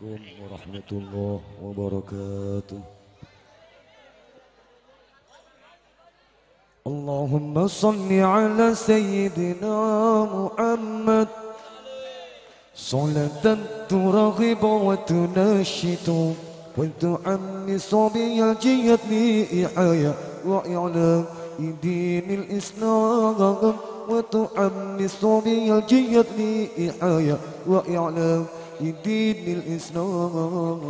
Assalamualaikum warahmatullahi wabarakatuh اللهم صل على سيدنا محمد. صلاة ترغب وتنشط. وتعنس بها جهة لإحياء وإعلام دين الإسلام. وتعنس بها جهة لإحياء وإعلام دين الإسلام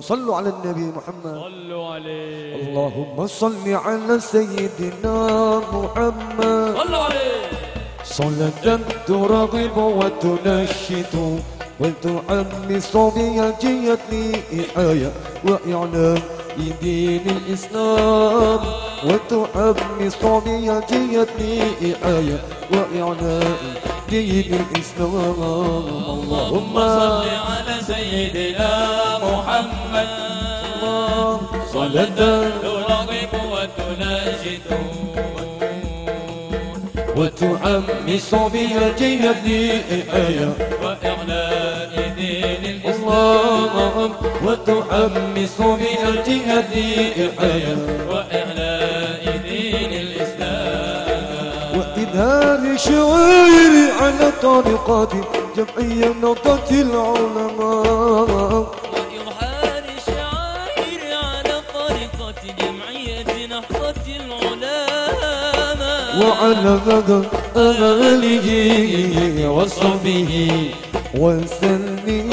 صلوا على النبي محمد. صلوا عليه. اللهم صل على سيدنا محمد. صلوا عليه. صلاة ترغب وتنشط وتحمس بها جهة لإحياء وإعلام دين الإسلام. وتحمس بها جهة لإحياء وإعلام دين الإسلام. اللهم صل على سيدنا محمد. صلاة ترغب وتناشد وتحمس بها جهة لإحياء وإعلاء دين الإسلام. وتحمس بها جهة لإحياء وإظهار شعائر على طريقات جمعية نهضة العلماء. على طريقة جمعية نهضة وعلى غدا آله وصحبه وسلم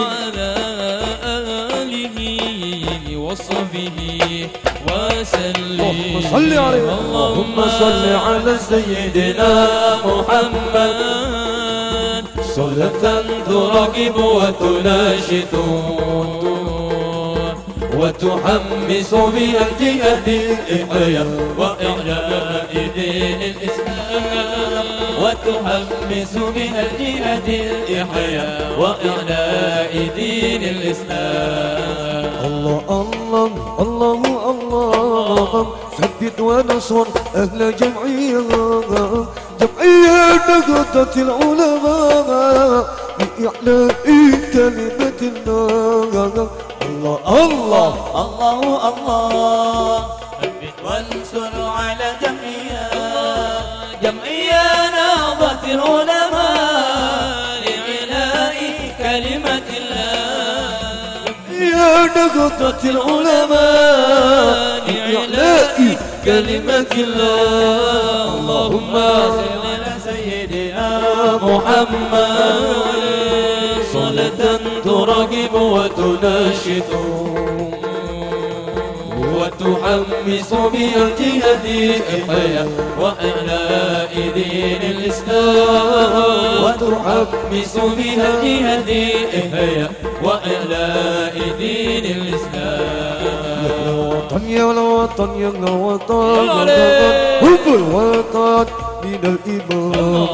وعلى آله وصحبه. وسلم. اللهم صل عليه اللهم صل على سيدنا محمد. صلاة تراقب وتناشد وتحمس بها الجهة الإحياء وإعلاء دين الإسلام. وتحمس بها الجهة الإحياء وإعلاء دين الإسلام. الله الله الله. ثبت ونصر أهل جمعية. جمعية نهضة العلماء بإعلاء كلمة الله. الله الله الله. ثبت وانصر على جمعية. جمعية نهضة العلماء. نهضة العلماء بإعلاء كلمة الله. اللهم صل على سيدنا محمد. صلاة تراقب وتناشد. وتحمس بها جهة الحياة وإعلاء دين الإسلام. وتحمس بها جهة الإحياء وإعلاء دين الإسلام. يا وطن يا الوطن يا الوطن. حب الوطن من الإيمان.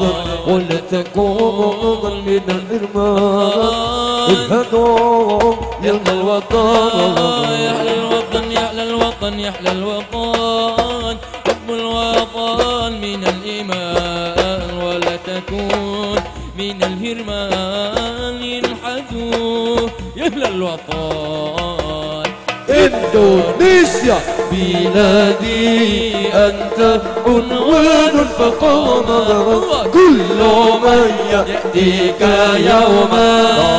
ولا تكون من الإرمان. الهدوم يا الوطن يا الوطن الوطن أهل الوطن حب الوطن من الإيمان ولا تكون من الهرمان ينحدوا يا أهل الوطن. إندونيسيا بلادي أنت عنوان الفقامة كل من يأتيك يوما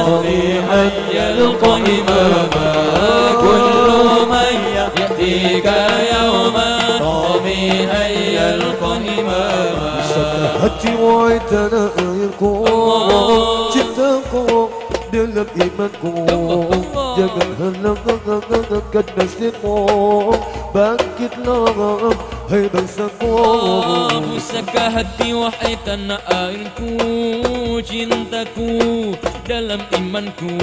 طريحا يلقى إماما. كل يأتيك يوما طميعا يلقى إماما هاتي وعيتنا يكون جدكم دلب إيمانكم جمال هلا قد نسيكم بكت لهم هي بنسكم Pusaka hati wahai tanah airku Cintaku dalam imanku.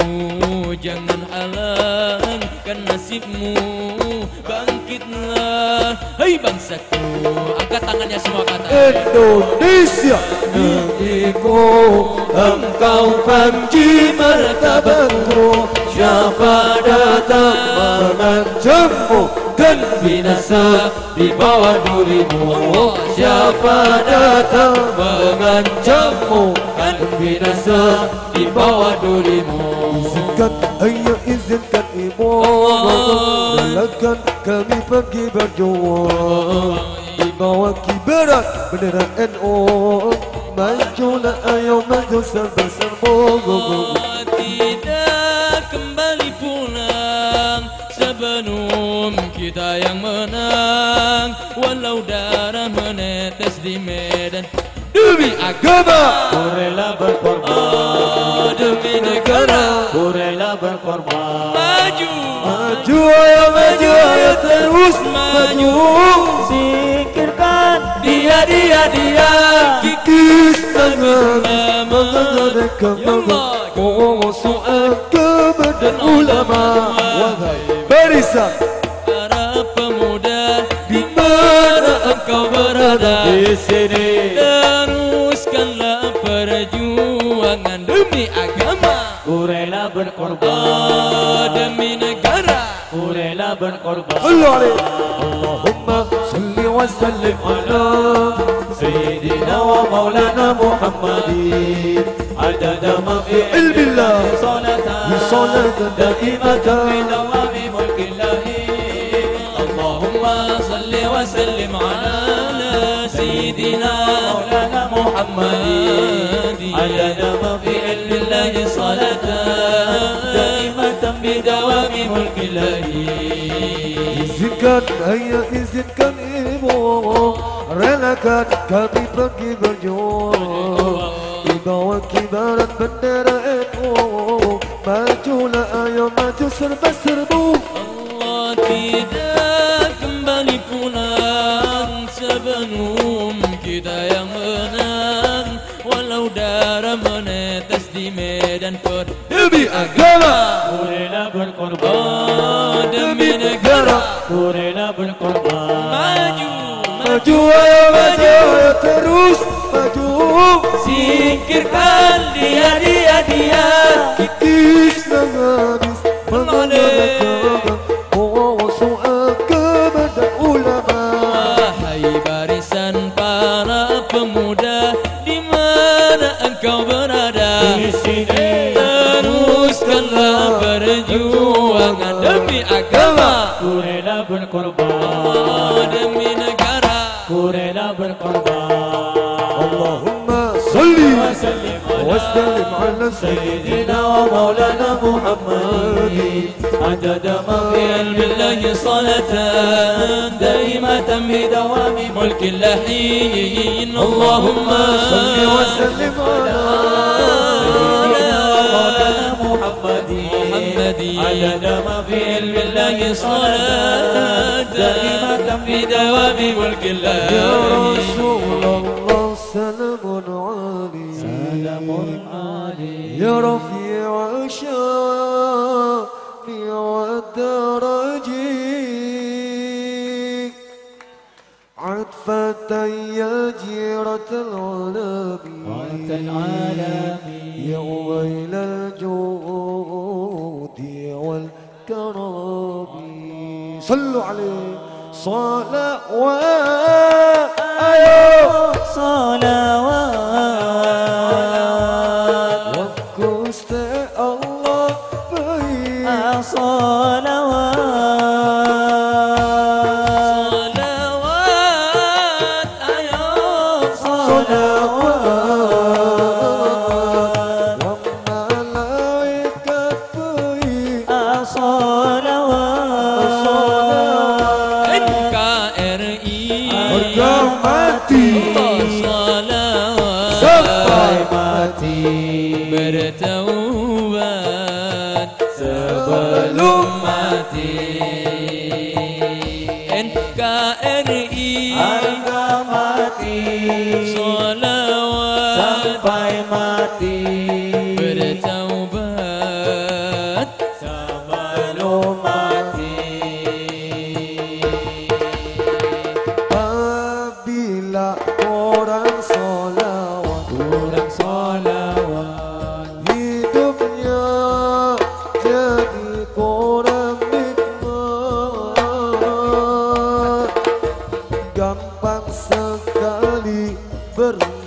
Jangan halangkan nasibmu. Bangkitlah Hai bangsaku. Angkat tangannya semua kata Indonesia Negeriku Engkau panji martabatku. Siapa datang mengancammu Dan binasa di bawah durimu. Siapa datang mengancammu? Dan binasa di bawah durimu. Hanya izinkan ibu. Relakan kami pergi berjuang. Di bawah kibarat bendera NU Majulah ayo maju serba-serbu Tidak Sebelum kita yang menang Walau darah menetes di medan Demi agama Ku rela berkorban oh, Demi negara Ku rela berkorban Maju Maju ayo maju ayo terus maju Singkirkan dia dia dia Kikis tangan Mengadakan Ya Allah. Mengusung kepada ulama Wahai barisan Para pemuda Di mana engkau berada Di sini Teruskanlah perjuangan demi agama Ku rela berkorban oh, Demi negara Ku rela berkorban Allah Allahumma salli wa sallim ala Sayyidina wa maulana Muhammadin Adada ma fi ilmillah صلاة دائمة بدوام ملك الله اللهم صل وسلم على سيدنا مولانا محمد في علم الله صلاة دائمة بدوام ملك الله Izinkan, hanya izinkan ibu Relakan kami pergi berjuang Di bawah kibaran bendera NU Majulah ayo maju serba-serbu Allah tidak kembali pulang sebelum kita yang menang Walau darah menetes di medan perang Demi agama. Kurela berkorban. Oh demi negara. Kurela berkorban. Maju Maju ayo maju. ayo terus maju. Singkirkan dia dia dia. Kikis dan Wahai barisan para pemuda Di mana engkau berada Di sini Teruskanlah perjuangan demi agama Kurela berkorban oh, Demi negara Kurela berkorban Allahumma salli وسلم على سيدنا ومولانا محمد عدد ما في علم الله صلاة دائمة بدوام ملك اللحين. اللهم صل وسلم على سيدنا محمد محمد. عدد ما في علم الله صلاة دائمة بدوام ملك يا الله رسول الله سلام عليك سلام عليك يا رفيع الشان والدرج جيرة العالم يا ويل الجود والكرم. صلوا عليه. صلوات. أيوه. صلوات. sampai mati. Bertaubat sebelum mati. Apabila orang solawat orang solawat hidupnya jadi orang nikmat. Gampang sekali ber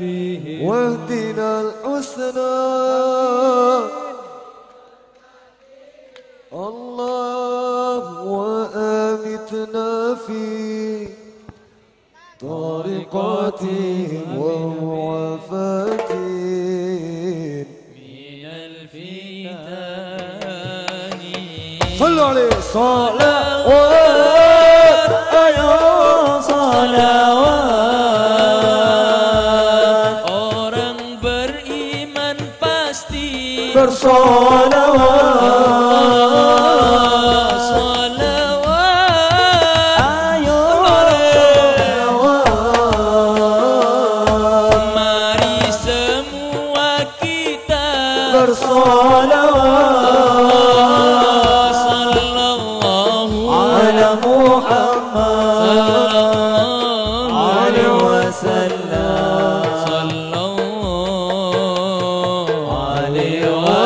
واهدنا الحسنى الله وآمتنا في طريقاتهم ووفاتهم من الفتن صلوا عليه صلى الصلوات صلوات أيوة صلوات mari semua kita bersolawat وسلم صلى الله عليه وسلم